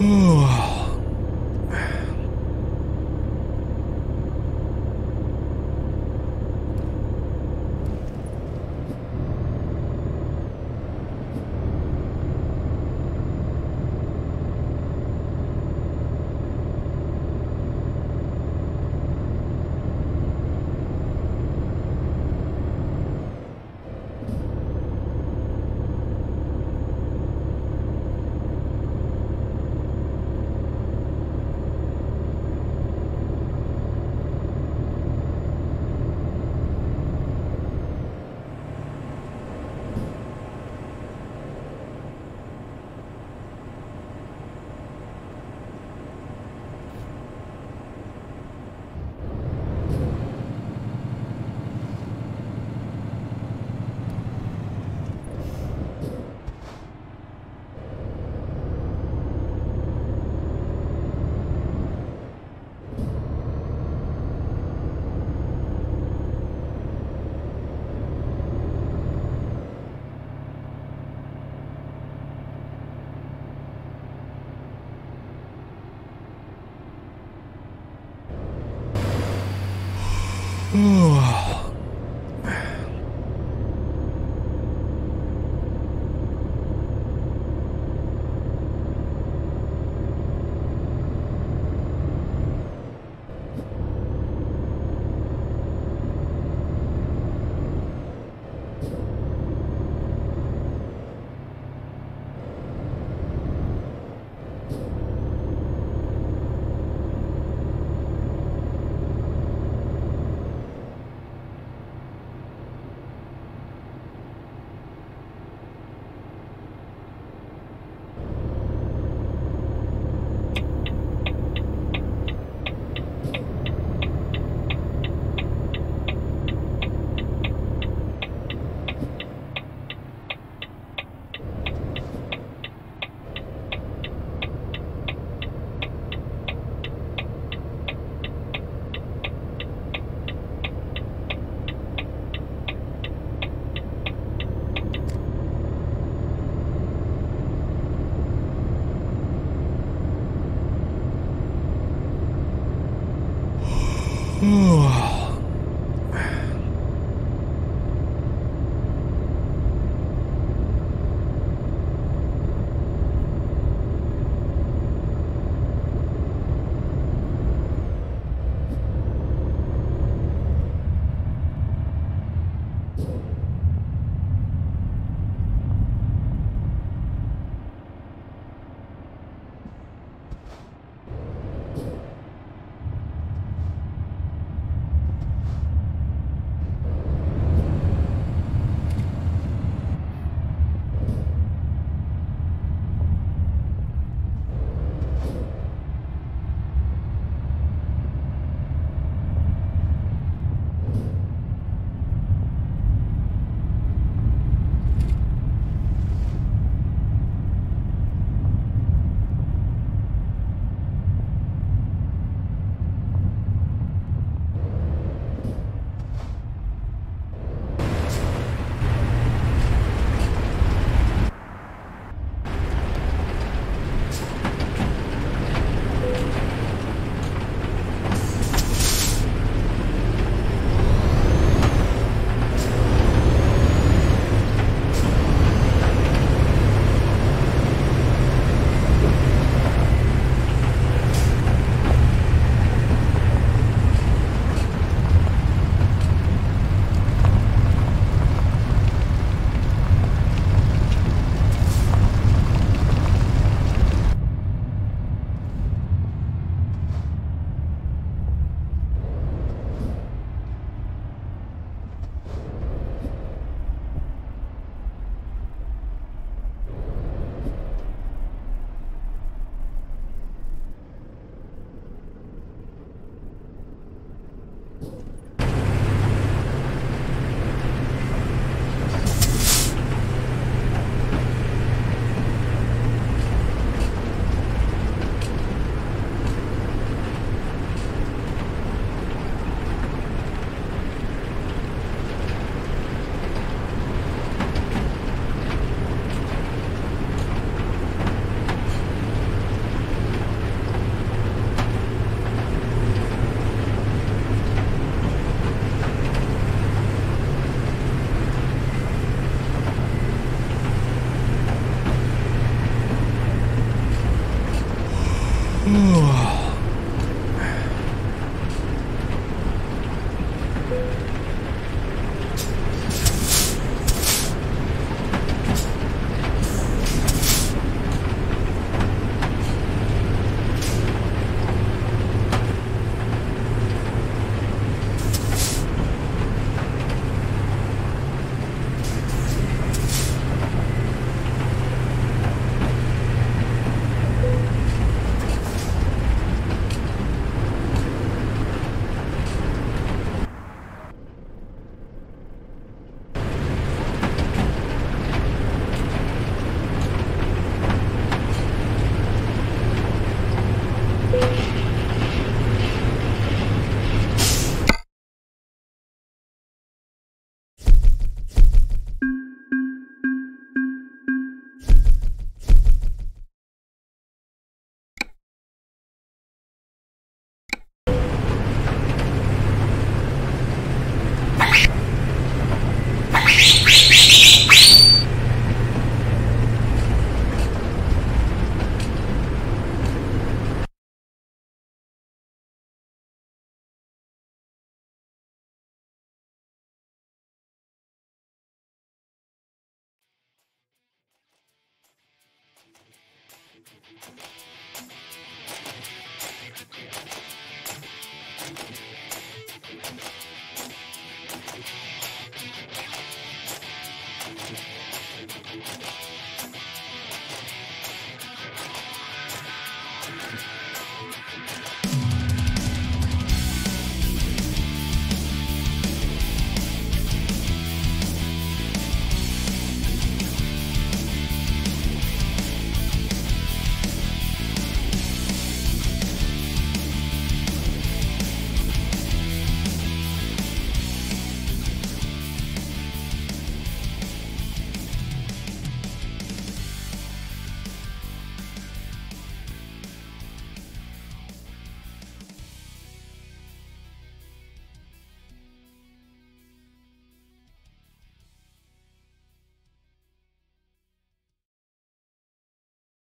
우